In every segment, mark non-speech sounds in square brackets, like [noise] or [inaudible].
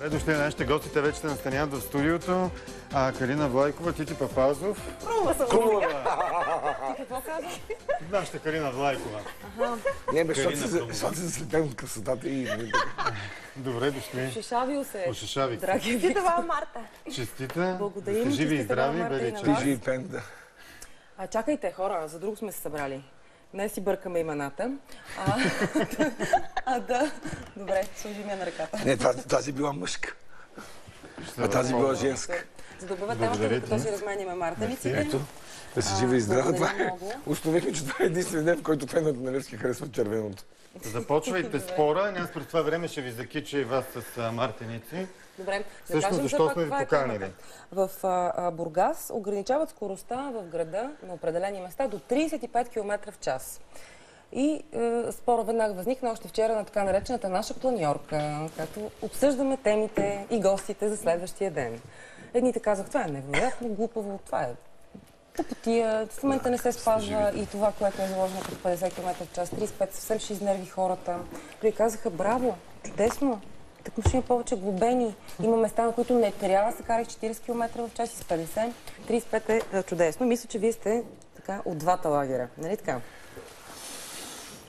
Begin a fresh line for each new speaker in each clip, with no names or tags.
Добре дошли на нашите гости. Те вече се настаняват в студиото. А, Калина Влайкова, Тити Папазов.
Хубава съм. Ти [laughs] какво каза?
Нашата Калина Влайкова.
Не, бе, защото
Калина
се- заслепен от красотата и...
Добре дошли.
Шишавил се.
Ошишавих се.
Драги ви.
Това Марта.
Честита.
Благодарим,
живи и
честита
здрави.
Ти живи пен, да.
А, чакайте, хора, за друго сме се събрали. Не си бъркаме имената. А, [laughs] а да. Добре, сложи ми на ръката.
Не, тази, тази била мъжка. А тази била женска.
За да обявя темата, докато си разменяме мартениците.
Ето, да си жива и здрава. Това е. Установихме, че това е единствен ден, в който феновете на Левски харесват червеното.
Започвайте спора. Аз през това време ще ви закича и вас с мартеници.
Добре, да
Всъщност,
кажем
защо
все пак
сме ви
е
поканили?
В а, а, Бургас ограничават скоростта в града на определени места до 35 км в час. И е, спора веднага възникна още вчера на така наречената наша планьорка, като обсъждаме темите и гостите за следващия ден. Едните казах, това е невероятно глупаво, това е тъпотия, в момента не се спазва и това, което е заложено като 50 км в час, 35 съвсем ще изнерви хората. Други казаха, браво, чудесно, так ще има повече глобени. Има места, на които не трябва да се кара с 40 км в час и с 50. 35 е, чудесно. Мисля, че вие сте така от двата лагера. Нали така?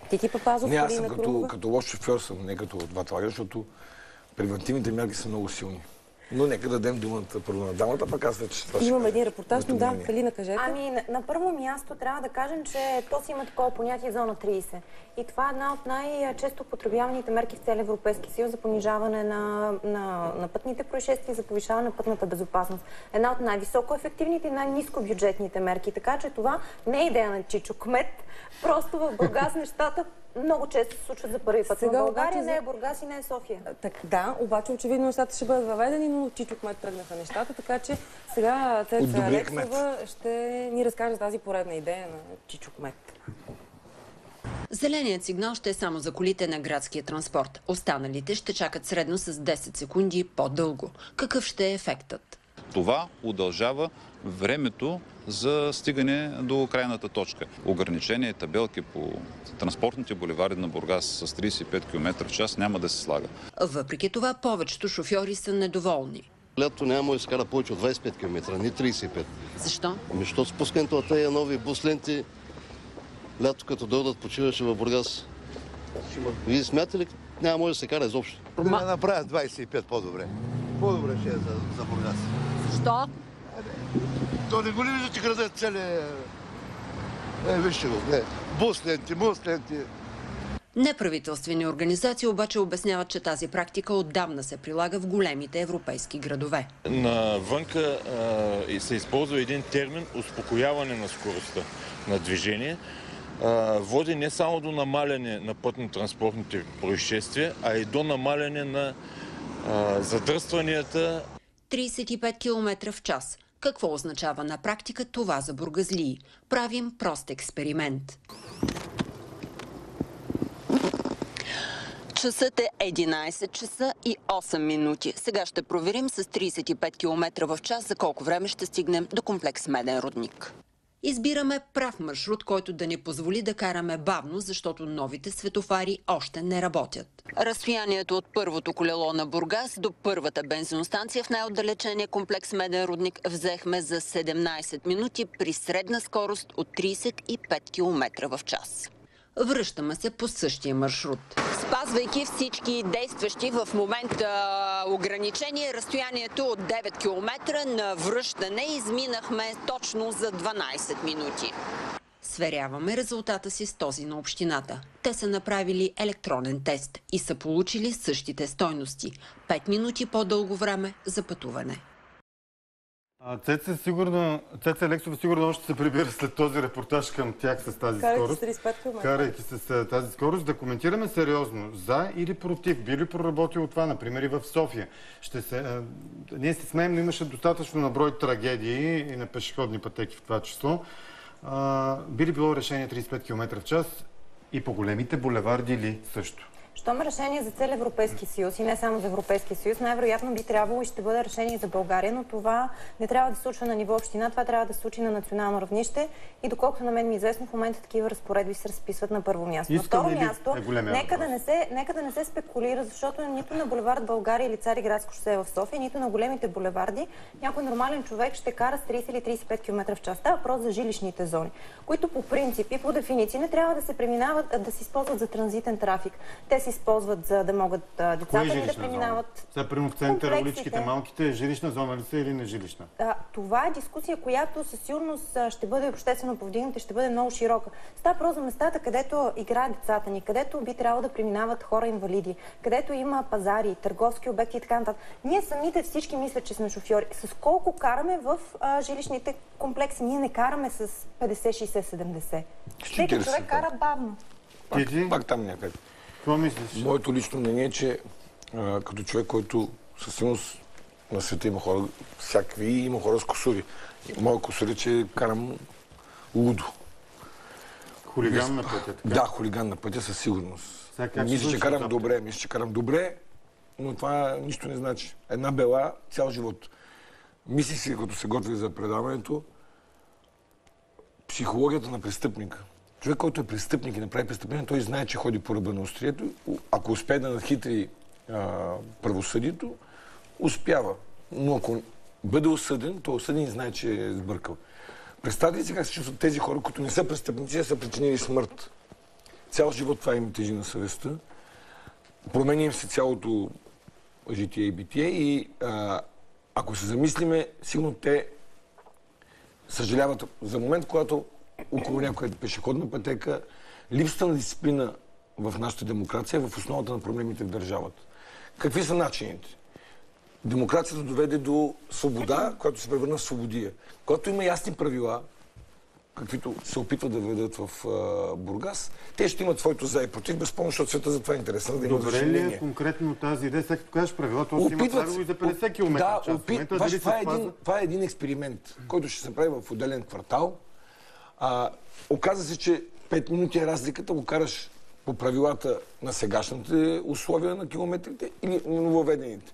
Ти ти Папазов,
Не, аз съм като, като лош шофьор съм, не като двата лагера, защото превентивните мерки са много силни. Но нека да дадем думата първо на дамата, пък аз вече това ще
Имам един репортаж, но да. Калина, кажете.
Ами, на, на първо място трябва да кажем, че то си има такова понятие зона 30. И това е една от най-често потребяваните мерки в целия Европейски съюз за понижаване на, на, на пътните происшествия и за повишаване на пътната безопасност. Една от най-високо ефективните и най-низко бюджетните мерки. Така че това не е идея на Чичо Кмет. Просто в Бургас [laughs] нещата много често се случват за първи път.
Сега
в България
обаче за-
не е Бургас и не е София.
Так, да, обаче очевидно нещата ще бъдат въведени, но от Чичо Кмет тръгнаха нещата, така че сега Цеца Алексова ще ни разкаже тази поредна идея на Чичо Кмет.
Зеленият сигнал ще е само за колите на градския транспорт. Останалите ще чакат средно с 10 секунди по-дълго. Какъв ще е ефектът?
Това удължава времето за стигане до крайната точка. Ограничение табелки по транспортните боливари на Бургас с 35 км в час няма да се слага.
Въпреки това, повечето шофьори са недоволни.
Лято няма да се кара повече от 25 км, не 35.
Защо?
Ами, що спускането на тези нови бус ленти, лято като дойдат почиваше в Бургас. Вие смятате ли, няма може да се кара изобщо?
Да не направят 25 по-добре. По-добре ще е за, за Бургас.
Защо?
То не го ли виждате града целия... Е, вижте го, не. Бус ленти, мост ленти.
Неправителствени организации обаче обясняват, че тази практика отдавна се прилага в големите европейски градове.
Навънка а, се използва един термин успокояване на скоростта на движение. Води не само до намаляне на пътно-транспортните происшествия, а и до намаляне на а, задръстванията
35 км в час. Какво означава на практика това за бургазлии? Правим прост експеримент. Часът е 11 часа и 8 минути. Сега ще проверим с 35 км в час за колко време ще стигнем до комплекс Меден Рудник. Избираме прав маршрут, който да ни позволи да караме бавно, защото новите светофари още не работят. Разстоянието от първото колело на Бургас до първата бензиностанция в най-отдалечения комплекс Меден Рудник взехме за 17 минути при средна скорост от 35 км в час. Връщаме се по същия маршрут. Спазвайки всички действащи в момента ограничения, разстоянието от 9 км на връщане изминахме точно за 12 минути. Сверяваме резултата си с този на общината. Те са направили електронен тест и са получили същите стойности. 5 минути по-дълго време за пътуване.
А, Цеца, сигурно, Цеца Алексова сигурно още се прибира след този репортаж към тях с тази
Карайки с
скорост.
35 км.
Карайки с тази скорост, да коментираме сериозно за или против. Би ли проработило това, например, и в София? Ще се, а, ние се смеем, но имаше достатъчно наброй трагедии и на пешеходни пътеки в това число. А, би ли било решение 35 км в час и по големите булеварди ли също?
Щом е решение за цел Европейски съюз и не само за Европейския съюз, най-вероятно би трябвало и ще бъде решение за България, но това не трябва да се случва на ниво община, това трябва да се случи на национално равнище и доколкото на мен ми е известно, в момента такива разпоредби се разписват на първо място. На второ
ли
място,
е
нека да, не се, нека да не се спекулира, защото нито на булевард България или Цариградско шосе в София, нито на големите булеварди, някой нормален човек ще кара с 30 или 35 км в час. Става въпрос за жилищните зони, които по принцип и по дефиниции не трябва да се преминават, да се използват за транзитен трафик. Те се използват за да могат а, децата
е
ни да
жилищна зона?
преминават.
Сега, примерно в центъра,
Комплексите.
уличките малките, жилищна зона ли са или не жилищна?
А, това е дискусия, която със сигурност ще бъде обществено повдигната и ще бъде много широка. Става просто за местата, където играят децата ни, където би трябвало да преминават хора инвалиди, където има пазари, търговски обекти и така нататък. Ние самите всички мислят, че сме шофьори. С колко караме в а, жилищните комплекси? Ние не караме с 50, 60, 70. Всеки
40
човек кара бавно.
Ти?
Пак там някъде.
Какво мислиш?
Моето лично мнение е, че а, като човек, който със сигурност на света има хора всякакви и има хора с косури. Моя косур е, че карам лудо.
Хулиган на пътя, така?
Да, хулиган на пътя със сигурност. Мисля, че карам добре, мисля, че карам добре, но това нищо не значи. Една бела цял живот. Мислих си, като се готвих за предаването, психологията на престъпника. Човек, който е престъпник и направи престъпление, той знае, че ходи по ръба на острието. Ако успее да надхитри правосъдието, успява. Но ако бъде осъден, то осъден и знае, че е сбъркал. Представете си как се чувстват тези хора, които не са престъпници, а са причинили смърт. Цял живот това им тежи на съвестта. Променя им се цялото житие и битие и ако се замислиме, сигурно те съжаляват за момент, когато около някоя пешеходна пътека липсата на дисциплина в нашата демокрация е в основата на проблемите в държавата. Какви са начините? Демокрацията доведе до свобода, която се превърна в свободия. Когато има ясни правила, каквито се опитват да въведат в а, Бургас, те ще имат своето за и против, безспомощно, защото света за това е интересен, да
Добре ли е конкретно тази идея? Сега като кажеш правила, то си има правило и за 50 км
Да, опит...
момента
това, е един, това е един експеримент, който ще се прави в отделен квартал. А, оказа се, че 5 минути е разликата, го караш по правилата на сегашните условия на километрите или на нововведените.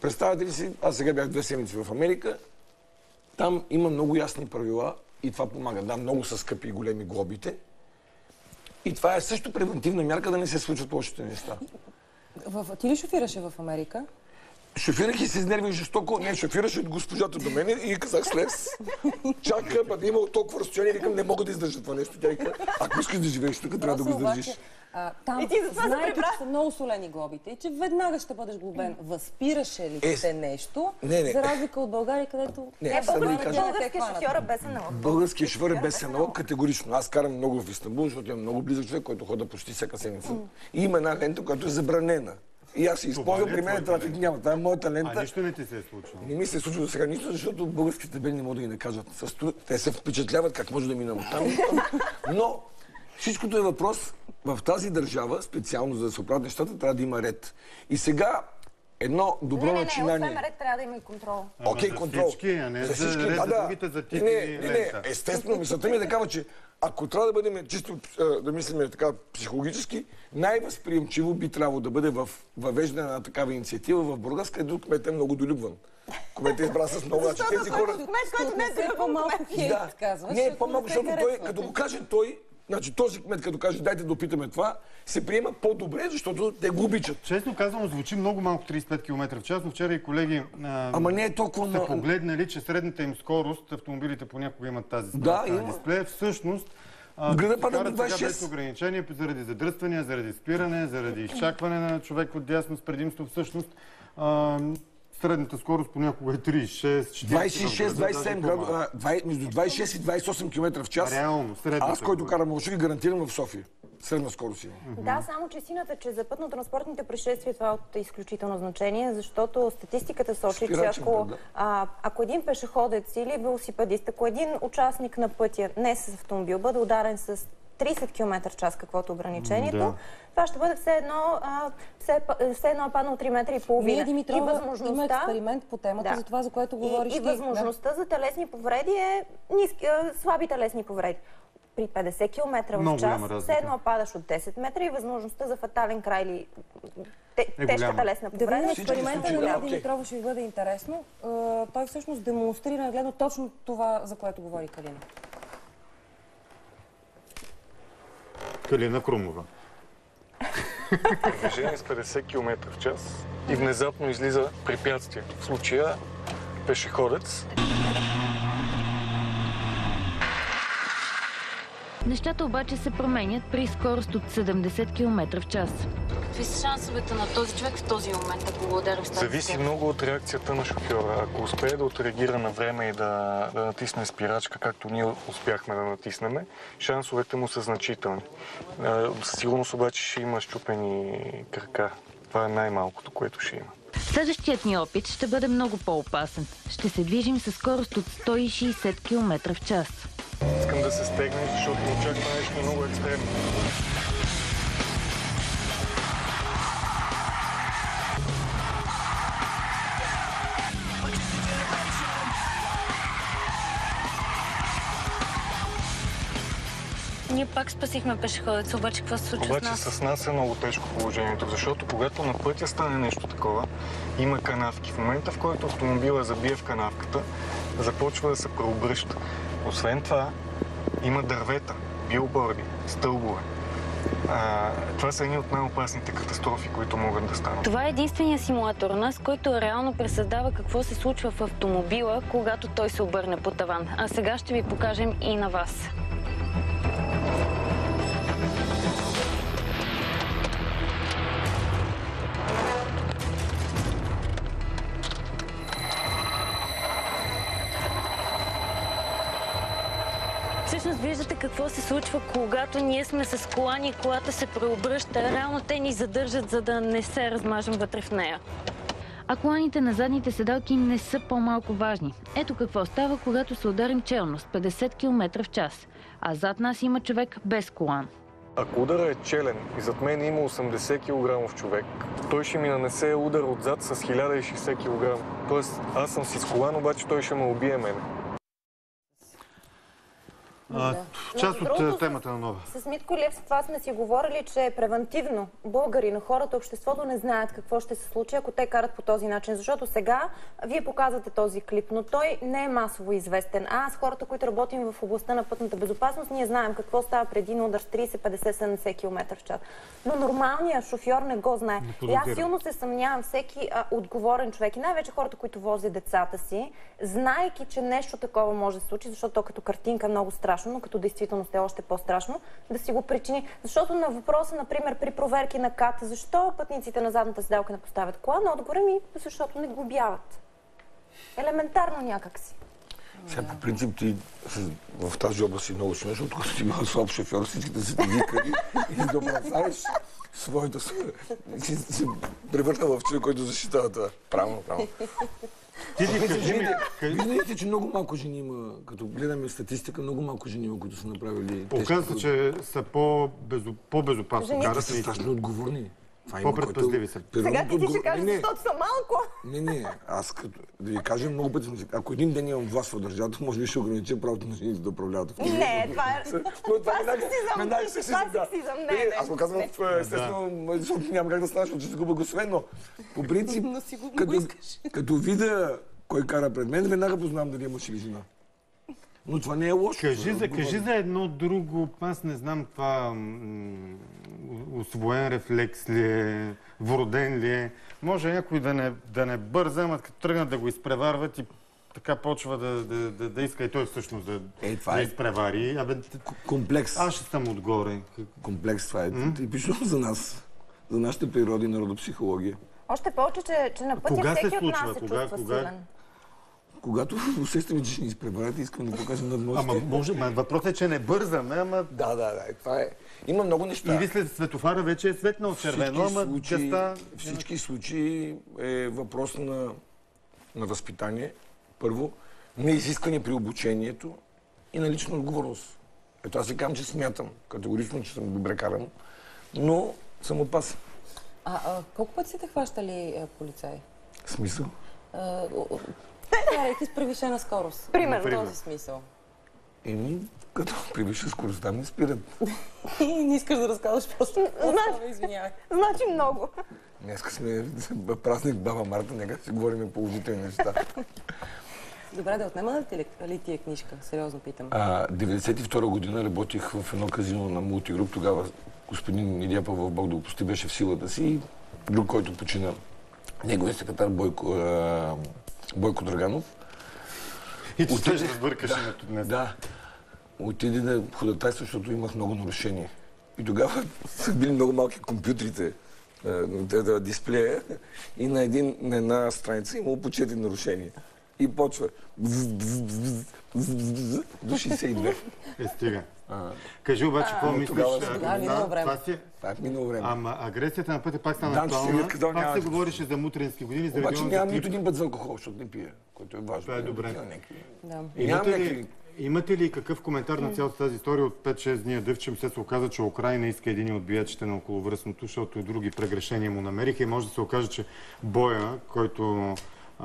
Представете ли си, аз сега бях две седмици в Америка, там има много ясни правила и това помага. Да, много са скъпи и големи глобите. И това е също превентивна мярка да не се случват лошите неща.
В, ти ли шофираше в Америка?
Шофирах и се изнервих жестоко. Не, шофираше от госпожата до мене и казах слез. Чака, па да има толкова разстояние, викам, не мога да издържа това нещо. Тя вика, ако искаш да живееш тук, трябва да го издържиш.
а, там,
И ти
знаете, че са много солени глобите и че веднага ще бъдеш глобен. Възпираше ли
Е,
те нещо,
не, не.
за разлика от България, където...
Не,
Е, български, шофьор е без налог.
Българският шофьор е без СНО категорично. Аз карам много в Истанбул, защото имам много близък човек, който хода почти всяка седмица. И има една лента, която е забранена. И аз използвам,
е
при мен трафик няма. Това е моята
А
лента.
нищо не ти се е случило.
Не ми се случва до сега нищо, защото българските табели не могат да ги накажат. Те се впечатляват как може да минам оттам. [laughs] Но всичкото е въпрос в тази държава, специално за да се оправят нещата, трябва да има ред. И сега едно добро
Не, не, не,
начинание.
освен ред трябва да има и контрол.
Окей,
за
контрол.
всички, а не за
всички, да,
за
да.
другите, за тип
не, не, не, естествено, мисълта ми е такава, че ако трябва да бъдем чисто, да мислиме така психологически, най-възприемчиво би трябвало да бъде в въвеждане на такава инициатива в Бургас, където кметът е много долюбван. Кметът е избран с много, значи тези хора...
Кмет, който не е
по-малко хейт,
Да.
казваш.
Не, по-малко, защото той, като го каже той, значи този кмет, като каже дайте да опитаме това, се приема по-добре, защото те го обичат.
Честно казано, звучи много малко 35 км в час, но вчера и колеги а,
Ама не е толкова... на-
погледнали, че средната им скорост, автомобилите понякога имат тази
Да,
скорост на
има.
дисплея, всъщност
В града пада до
сега
26.
без ограничения заради задръствания, заради спиране, заради изчакване на човек от дясно с предимство. Всъщност а, средната скорост понякога е 36, 40 в града,
26-27
даже
градуса,
по-малко.
а, двай- между 26 и 28 км в час.
Реално, средната
Аз, който карам лошо, ви гарантирам в София. Средна скорост има.
Да, само че истината, че за пътно-транспортните происшествия това е от изключително значение, защото статистиката сочи, че ако, а, ако един пешеходец или велосипедист, ако един участник на пътя, не с автомобил, бъде ударен с 30 км в час, каквото ограничението,
Да.
това ще бъде все едно, а, все, все едно е паднал 3 метра и половина.
Ние,
и
Димитрова, има експеримент по темата,
Да.
за това, за което говориш
и, и възможността за телесни повреди е ниски, а, слаби телесни повреди. при 50 км в
Много
час, все едно падаш от 10 метра и възможността за фатален край или те,
Е
тежката лесна
Да видим
повреда.
експеримента
случаи,
на
да,
Ляд. Димитрова ще ви бъде интересно. А, Той всъщност демонстрира нагледно точно това, за което говори Калина.
Калина Крумова.
движение с 50 км в час и внезапно излиза препятствие. В случая пешеходец.
Нещата обаче се променят при скорост от 70 км в час.
Какви са шансовете на този човек в този момент, ако го ударим с тази
Зависи
скорост?
много от реакцията на шофьора. Ако успее да отреагира на време и да, да натисне спирачка, както ние успяхме да натиснеме, шансовете му са значителни. А, Със сигурност обаче ще има щупени крака. Това е най-малкото, което ще има.
Следващият ни опит ще бъде много по-опасен. Ще се движим със скорост от 160 км в час.
Искам да се стегнеш, защото очаква нещо много екстремно.
Ние пак спасихме пешеходеца, обаче какво се случва
Обаче
с нас?
с нас е много тежко положението, защото когато на пътя стане нещо такова, има канавки. В момента, в който автомобила забие в канавката, започва да се преобръща. Освен това, има дървета, билборди, стълбове. А, това са едни от най-опасните катастрофи, които могат да станат.
Това е единствения симулатор у нас, който реално пресъздава какво се случва в автомобила, когато той се обърне по таван. А сега ще ви покажем и на вас. Какво се случва, когато ние сме с колани и колата се преобръща. Реално те ни задържат, за да не се размажем вътре в нея.
А коланите на задните седалки не са по-малко важни. Ето какво става, когато се ударим челно с 50 км в час. А зад нас има човек без колан.
Ако удара е челен и зад мен има 80 кг човек, той ще ми нанесе удар отзад с 1060 кг. Тоест, аз съм си с колан, обаче той ще ме убие мене.
А, част от
другото,
е, темата на нова.
С Митко Лев това сме си говорили, че превентивно българи на хората, обществото не знаят какво ще се случи, ако те карат по този начин. Защото сега вие показвате този клип, но той не е масово известен. А аз, хората, които работим в областта на пътната безопасност, ние знаем какво става преди на удар с 30, 50, 70 км в час. Но нормалният шофьор не го знае. И аз силно се съмнявам всеки а, отговорен човек и най-вече хората, които возят децата си, знайки, че нещо такова може да се случи, защото то като картинка е много страшно, но като действителност е още по-страшно, да си го причини. Защото на въпроса, например, при проверки на КАТ, защо пътниците на задната седалка не поставят кола, на отгоре ми, защото не глобяват. Елементарно някакси.
Сега по принцип ти в тази област си много силен, защото си бил слаб шофьор, всичките са ти викали и да представиш своята с- си се превърна в човек, който защитава това. Правилно, правилно.
Ти ти кажи ми,
виждате, че много малко жени има, като гледаме статистика, много малко жени има, които са направили
оказва се, че са по-безо- по-безопасно
Жените
са страшно отговорни. Това има,
По-предпазливи са.
Сега ти ти ще кажеш,
Не, не,
защото са малко.
Не, не, аз като да ви кажа, много пъти съм си ако един ден имам власт в държавата, може би ще огранича правото на жените да управляват.
Не, [laughs] това е...
Но
Това е
веднага-
сексизъм. Това е
сексизъм.
Не,
Не, аз го казвам
Не.
в, естествено, защото няма как да стане, защото ще загубя гласове, но по принцип,
Но си го
като,
искаш.
като видя кой кара пред мен, веднага познавам дали е мъж или жена. Но това не е лошо.
Кажи за,
Отговорно.
кажи за едно друго, аз не знам това м, освоен рефлекс ли е, вроден ли е. Може някой да не, да не бърза, ама като тръгнат да го изпреварват и така почва да, да, да, да иска и той всъщност да,
Е, това
да
е-
изпревари. Абе,
Комплекс.
аз ще съм отгоре.
Комплекс това е типично за нас. За нашата природа и народопсихология.
Още повече, че, че на пътя
Кога се
всеки от
случва?
нас се
Кога-
чувства
кога-
силен.
Когато [laughs] усещаме, че ще ни изпреварят, искам да покажем
Ама
надмощие.
може, ма, въпросът е, че не бързаме, ама
Да, да, да. Това е. Има много неща.
или след светофара вече е светнал червено, ама
случаи,
частта...
всички случаи е въпрос на, на възпитание. Първо, на изискване при обучението и на лична отговорност. Ето аз ви казвам, че смятам категорично, че съм добре каран, но съм опасен.
А, а колко пъти сте хващали е, полицаи?
Смисъл?
А, Карайки с превишена скорост.
Примерно.
В този смисъл.
Еми, като превиша скоростта ми спират.
Не искаш да разказваш просто.
Знаеш-
Извинявай.
Значи много.
Днеска сме празник Баба Марта, нека си говорим положителни неща.
Добре, да отнема ли ти ли, ли ти е книжка? Сериозно питам.
А, 92 година работих в едно казино на мултигруп. Тогава господин Илия Павлов Бог да го прости, беше в силата си. И друг, който почина, неговият секретар Бойко, а, Бойко Драганов.
И
Отиде-
ще разбъркаш името днес.
Да. Отиде да ходатайства, защото имах много нарушения. И тогава са били много малки компютрите, е, на дисплея, и на, един, на една страница имало по 4 нарушения. И почва до 62.
Е, стига.
А,
Кажи обаче, какво мислиш?
Да, минало време.
Това си...
е минало време.
Ама агресията на пътя пак стана актуална. Пак се говореше за мутрински години,
Обаче нямам нито един път за алкохол, защото не пия, което е важно.
Това е добре. Имате ли,
някакви-
имате ли какъв коментар на цялата тази история от 5-6 дни? Дъвчем се оказа, че Украина иска един от биячите на околовръстното, защото и други прегрешения му намериха и може да се окаже, че боя, който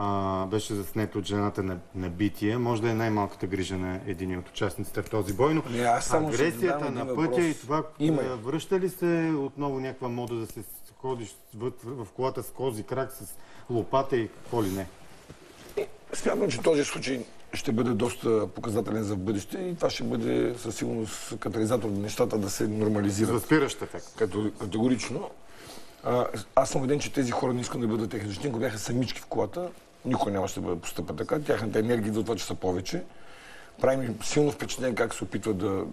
а, беше заснет от жената на, на битие, може да е най-малката грижа на един от участниците в този бой, но
Не, аз само
агресията на пътя
въпрос.
и това,
Има.
връща ли се отново някаква мода да се ходиш в, в колата с кози крак, с лопата и какво ли не?
Смятам, че този случай ще бъде доста показателен за бъдеще и това ще бъде със сигурност катализатор на нещата да се нормализират.
Възпиращ ефект.
Като, категорично. А, аз съм убеден, че тези хора не искам да бъдат техни защитник. Ако бяха самички в колата, никой нямаше да бъде постъпа така. Тяхната енергия идва от това, че са повече. Прави ми силно впечатление как се опитват да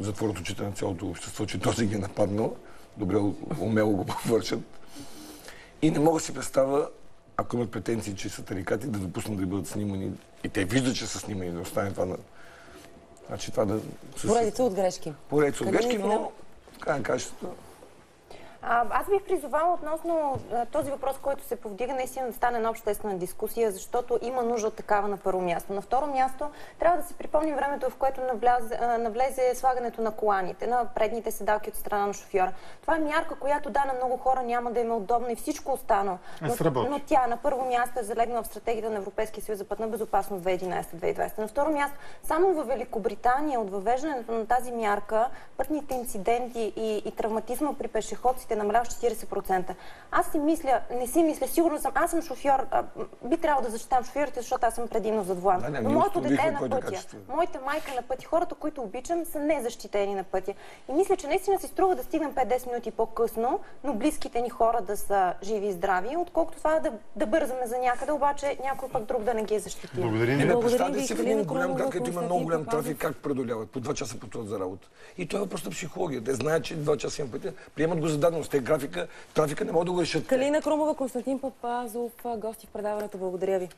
затворят очите на цялото общество, че този ги е нападнал. Добре, умело го [laughs] вършат. И не мога си представя, ако имат претенции, че са тарикати, да допуснат да бъдат снимани. И те виждат, че са снимани, да остане това на... Значи това да...
Поредица от грешки.
Поредица от
Къде
грешки, но крайна кащата
А, аз бих призовала относно а, този въпрос, който се повдига, наистина да стане една обществена дискусия, защото има нужда от такава на първо място. На второ място трябва да си припомним времето, в което а, навлезе слагането на коланите, на предните седалки от страна на шофьора. Това е мярка, която да, на много хора няма да им е удобна и всичко останало.
Е,
Но, тя на първо място е залегнала в стратегията на Европейския съюз за пътна безопасност 2011-2020. На второ място, само в Великобритания от въвеждането на тази мярка пътните инциденти и, и травматизма при пешеходците намалява с 40%. Аз си мисля, не си мисля, сигурно съм, аз съм шофьор, а, би трябвало да защитавам шофьорите, защото аз съм предимно зад вулан.
Да,
Но моето дете е на пътя. Моята майка е на пътя. Хората, които обичам, са незащитени на пътя. И мисля, че наистина си струва да стигнем 5-10 минути по-късно, но близките ни хора да са живи и здрави, отколкото това да, да бързаме за някъде, обаче някой пък друг да не ги е защитил.
Благодарим
Не,
ви.
представете си в един голям град, където има много голям трафик, как преодоляват? По два часа пътуват за работа. И това е въпрос на психология. Те знаят, че два часа има пътя, приемат го за даденост. Те графика, трафика не могат да го решат.
Калина Крумова, Константин Папазов, гости в предаването. Благодаря ви.